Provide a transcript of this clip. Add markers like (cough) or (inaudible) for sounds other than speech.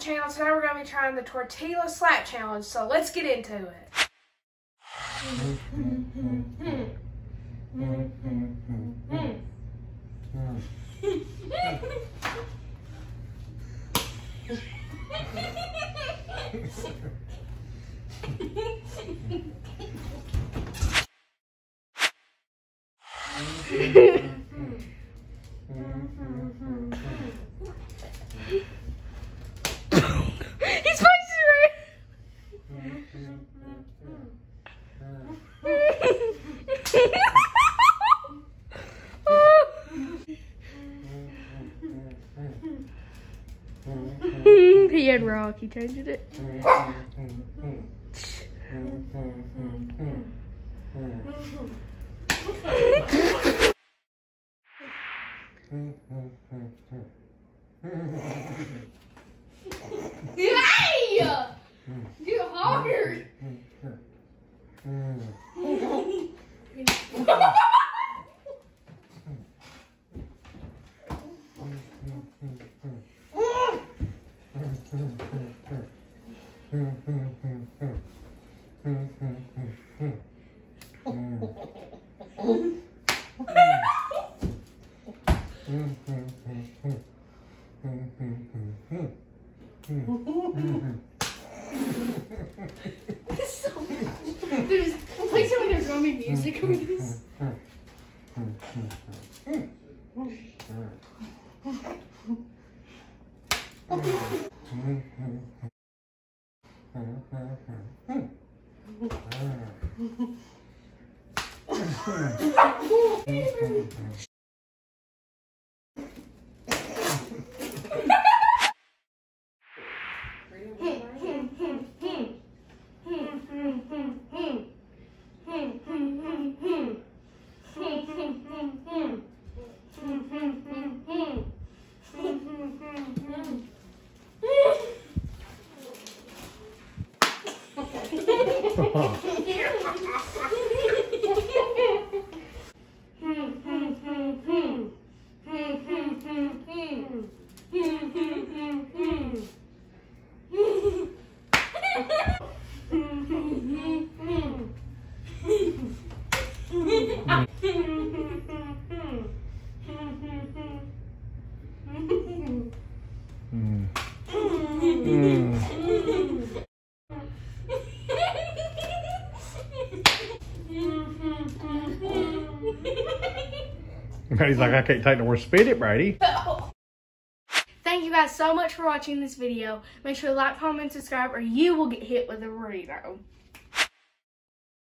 channel. Today we're going to be trying the tortilla slap challenge. So let's get into it. (laughs) (laughs) (laughs) (laughs) he had rock. He changed it. Hey! Get hard. There's please tell me there's gonna music over this. Mm. Brady's like, I can't take no more. Spit it, Brady. (laughs) Thank you guys so much for watching this video. Make sure to like, comment, subscribe, or you will get hit with a burrito.